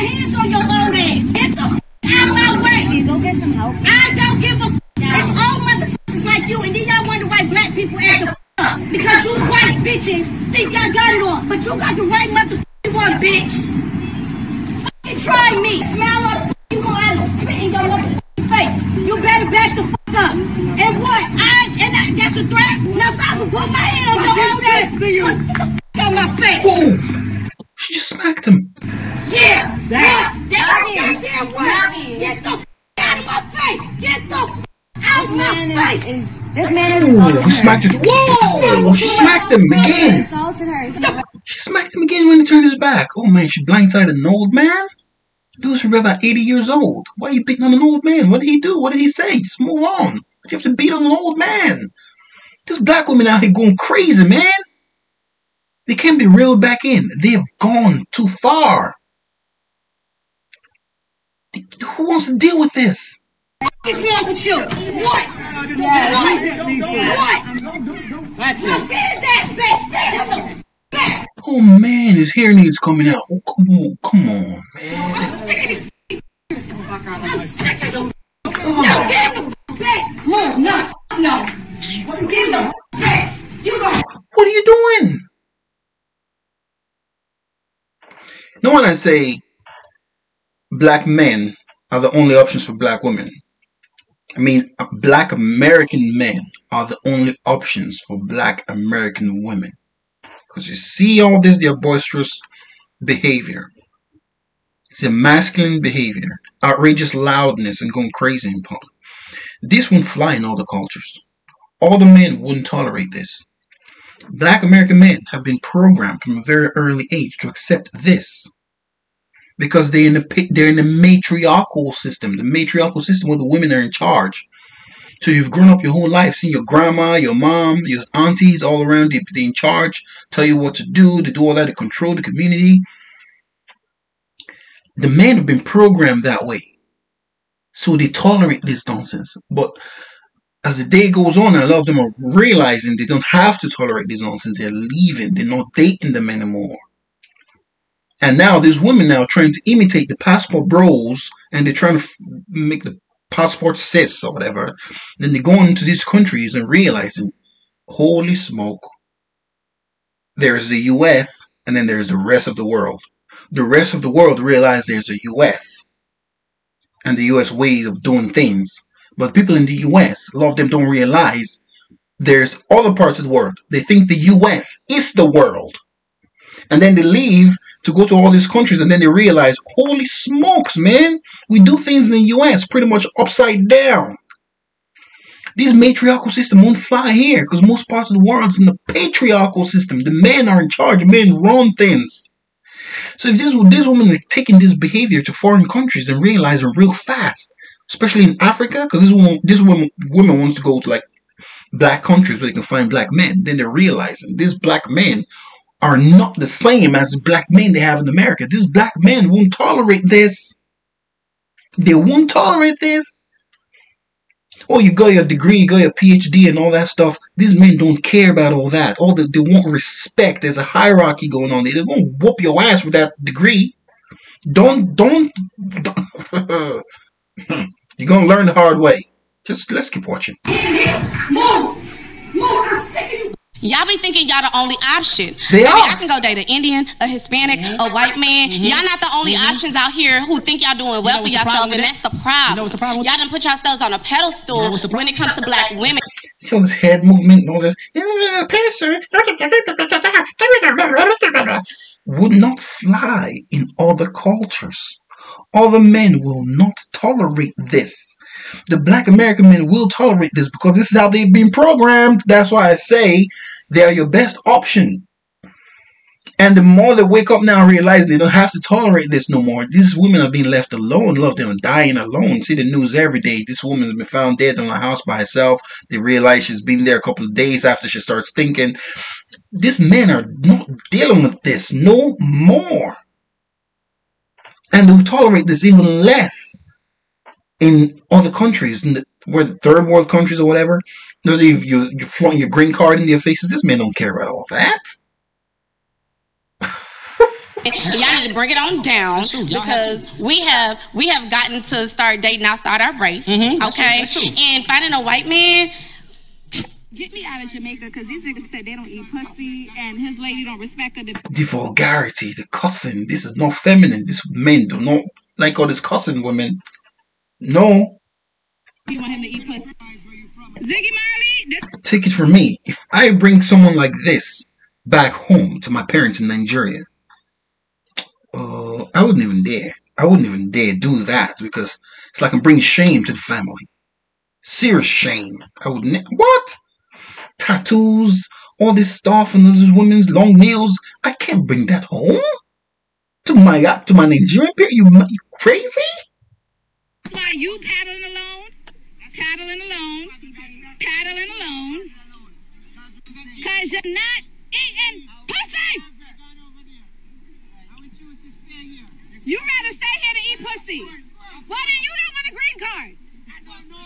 my hands on your old ass. Get the f- out my way. Please go get some help. I don't give a f- It's old motherfuckers like you, and then y'all wonder why black people act the f- up. Because you white bitches think y'all got it on, but you got the right motherfucking one, bitch. Fucking try me. Smile up, you gonna have to spit in your motherfucking face. You better back the fuck up. And what? I and I, that's a threat. Now if I can put my hand on your old ass, get the fuck out my face. Boom! She just smacked him. This man is, is this man is assaulting her. he smacked his. Whoa! She smacked him again. assaulted her. She smacked him again when he turned his back. Oh man, she blindsided an old man? Dude's about 80 years old. Why are you beating on an old man? What did he do? What did he say? Just move on. You have to beat on an old man. This black woman out here going crazy, man. They can't be reeled back in. They have gone too far. Who wants to deal with this? What's wrong with you? What? Yes. What? Now get his ass back. Get him the back. Oh man, his hair needs coming out. Oh, come on, come on, man. I'm sick of this. I'm sick of the. No, get him the f- back. No, no, no. Get him the f- back. You go. What are you doing? No one I say black men are the only options for black women. I mean, black American men are the only options for black American women. Because you see all this, their boisterous behavior. It's a masculine behavior, outrageous loudness, and going crazy in public. This won't fly in other cultures. All the men wouldn't tolerate this. Black American men have been programmed from a very early age to accept this because they're in the they're in the matriarchal system, the matriarchal system where the women are in charge. So you've grown up your whole life seen your grandma, your mom, your aunties all around. They, they're in charge, tell you what to do, to do all that, to control the community. The men have been programmed that way, so they tolerate this nonsense. But as the day goes on, a lot of them are realizing they don't have to tolerate this nonsense. They're leaving. They're not dating them anymore. And now there's women now trying to imitate the passport bros, and they're trying to make the passport sis or whatever. Then they go into these countries and realizing, holy smoke, there's the U.S. and then there's the rest of the world. The rest of the world realize there's a U.S. and the U.S. way of doing things. But people in the US, a lot of them don't realize there's other parts of the world. They think the US is the world. And then they leave to go to all these countries and then they realize, holy smokes, man, we do things in the US pretty much upside down. This matriarchal system won't fly here because most parts of the world is in the patriarchal system. The men are in charge, men run things. So if this, this woman is taking this behavior to foreign countries and realizing real fast, especially in Africa, because this woman, this woman, woman wants to go to like black countries where they can find black men. Then they're realizing these black men are not the same as black men they have in America. These black men won't tolerate this. They won't tolerate this. Oh, you got your degree, you got your PhD, and all that stuff. These men don't care about all that. All the, they want respect. There's a hierarchy going on. They're gonna whoop your ass with that degree. Don't, don't. don't You're gonna learn the hard way. Just let's keep watching. Move. Y'all be thinking y'all the only option. They Baby, are. I can go date an Indian, a Hispanic, a white man. Mm-hmm. Y'all not the only mm-hmm. options out here who think y'all doing well know for what's the yourself, and with that's the problem. You know what's the problem y'all done put yourselves on a pedestal You know what's the pro- when it comes to black women. So all this head movement and all this. Pastor would not fly in other cultures. Other men will not tolerate this. The black American men will tolerate this because this is how they've been programmed. That's why I say they are your best option. And the more they wake up now realizing they don't have to tolerate this no more, these women are being left alone. Of them dying alone. See the news every day. This woman has been found dead in a house by herself. They realize she's been there a couple of days after she starts thinking. These men are not dealing with this no more. And they'll tolerate this even less in other countries, in the, where the third world countries or whatever. You, you, you're flaunting your green card in their faces. This man don't care about all that. Y'all need to bring it on down That's true. Y'all have because we have we have gotten to start dating outside our race. Mhm, that's true, Okay, that's true. and finding a white man. Get me out of Jamaica because these niggas said they don't eat pussy and his lady don't respect her. The vulgarity, the cussing. This is not feminine. This men do not like all this cussing women. No. You want him to eat pussy. Ziggy Marley, this Take it from me. If I bring someone like this back home to my parents in Nigeria, uh, I wouldn't even dare. I wouldn't even dare do that because it's like I'm bringing shame to the family. Serious shame. I would ne- what? Tattoos, all this stuff, and those women's long nails. I can't bring that home to my to my Nigerian parents. You, you crazy? why you paddling alone, paddling alone, paddling alone, because you're not eating pussy. You'd rather stay here to eat pussy. Well, then you don't want a green card.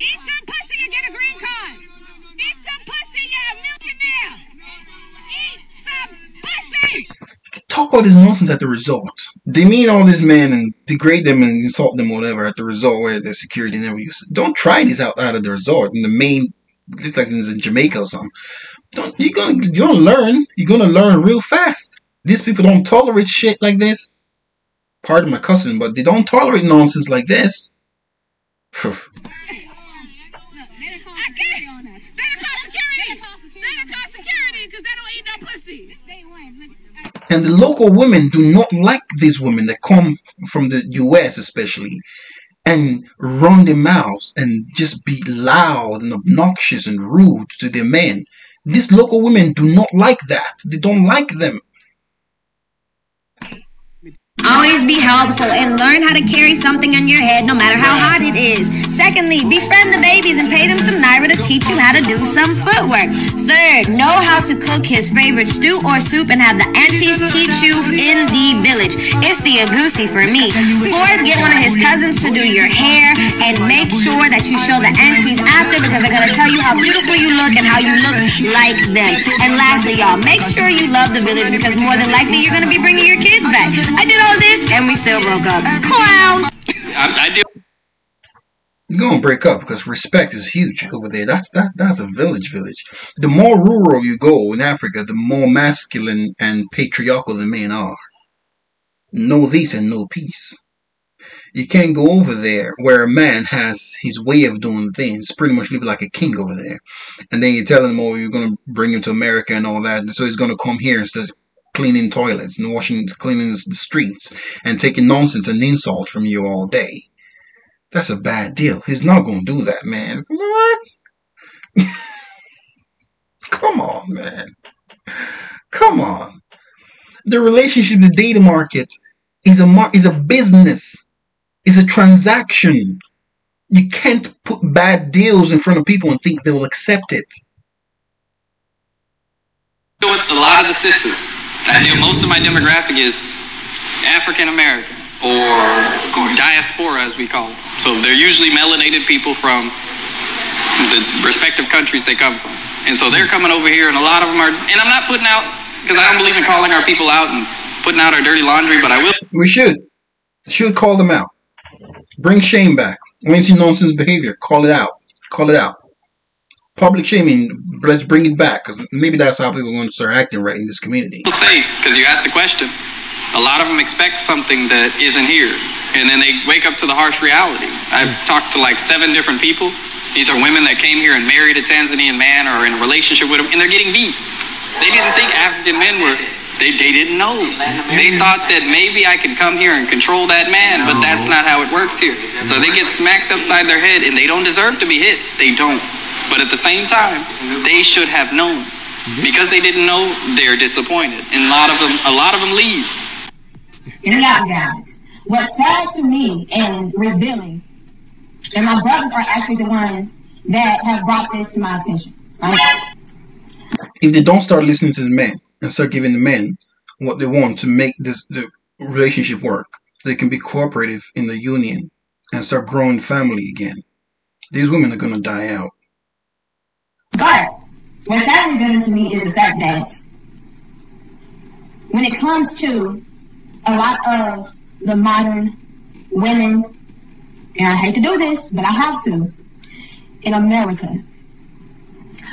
Eat some pussy and get a green card. Eat some pussy, you're a millionaire. Eat some pussy. talk all this nonsense at the resort. They mean all these men and degrade them and insult them, whatever, at the resort where the security never use. Don't try this out, out of the resort in the main. Looks like it's in Jamaica or something. Don't, you're gonna you're gonna learn. You're gonna learn real fast. These people don't tolerate shit like this. Pardon my cussing, but they don't tolerate nonsense like this. And the local women do not like these women that come from the US, especially, and run their mouths and just be loud and obnoxious and rude to their men. These local women do not like that. They don't like them. Always be helpful and learn how to carry something on your head no matter how hot it is. Secondly, befriend the babies and pay them some naira to teach you how to do some footwork. Third, know how to cook his favorite stew or soup and have the aunties teach you in the village. It's the egusi for me. Fourth, get one of his cousins to do your hair and make sure that you show the aunties after because they're gonna tell you how beautiful you look and how you look like them. And lastly, y'all, make sure you love the village because more than likely you're gonna be bringing your kids back. I did all this and we still broke up. Clown. I, I do You're gonna break up because respect is huge over there. That's that that's a village village. The more rural you go in Africa, the more masculine and patriarchal the men are. No this and no peace. You can't go over there where a man has his way of doing things, pretty much live like a king over there. And then you tell him, oh, you're gonna bring him to America and all that, so he's gonna come here and of cleaning toilets and washing, cleaning the streets and taking nonsense and insult from you all day. That's a bad deal. He's not gonna do that, man. What? Come on, man. Come on. The relationship, the data market, is a mar- is a business. Is a transaction. You can't put bad deals in front of people and think they'll accept it. a lot of the. I do most of my demographic is African American or diaspora, as we call it. So they're usually melanated people from the respective countries they come from. And so they're coming over here, and a lot of them are. And I'm not putting out because I don't believe in calling our people out and putting out our dirty laundry, but I will We should. Should call them out. Bring shame back. When you see nonsense behavior, call it out. Call it out. Public shaming, let's bring it back because maybe that's how people are going to start acting right in this community. say, because you asked the question, a lot of them expect something that isn't here. And then they wake up to the harsh reality. I've talked to like seven different people. These are women that came here and married a Tanzanian man or in a relationship with him, and they're getting beat. They didn't think African men were, they, they didn't know. They thought that maybe I could come here and control that man, but that's not how it works here. So they get smacked upside their head, and they don't deserve to be hit. They don't. But at the same time, they should have known. Because they didn't know, they're disappointed. And a lot of them, a lot of them leave. Yeah, guys. What's sad to me and revealing, and my brothers are actually the ones that have brought this to my attention. Right? If they don't start listening to the men and start giving the men what they want to make this the relationship work, they can be cooperative in the union and start growing family again. These women are gonna die out. But what's sad and to me is the fact that when it comes to a lot of the modern women, and I hate to do this, but I have to, in America,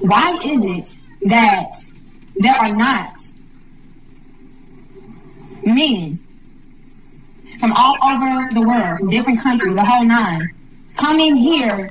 why is it that there are not men from all over the world, different countries, the whole nine, coming here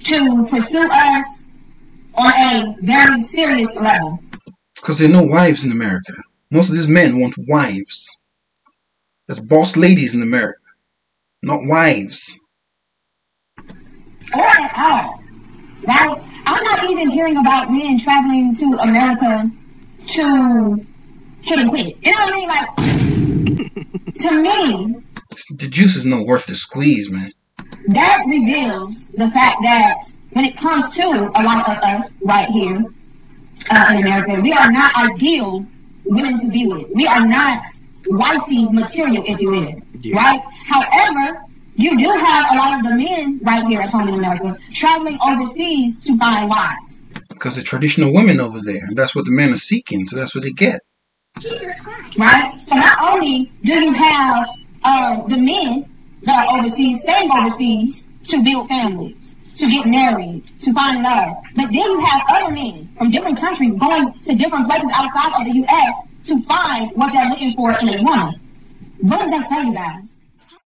to pursue us on a very serious level? Because there are no wives in America. Most of these men want wives. There's boss ladies in America, not wives. Or at all. Right? I'm not even hearing about men traveling to America to hit and quit. You know what I mean? Like, to me, The juice is not worth the squeeze, man. that reveals the fact that when it comes to a lot of us right here uh, in America, we are not ideal women to be with. We are not wifey material, if you will. Right? However, you do have a lot of the men right here at home in America traveling overseas to find wives. Because the traditional women over there, and that's what the men are seeking, so that's what they get. right? So not only do you have uh, the men that are overseas, staying overseas to build families, to get married, to find love, but then you have other men from different countries going to different places outside of the U.S. to find what they're looking for in a woman. What does that say, you guys?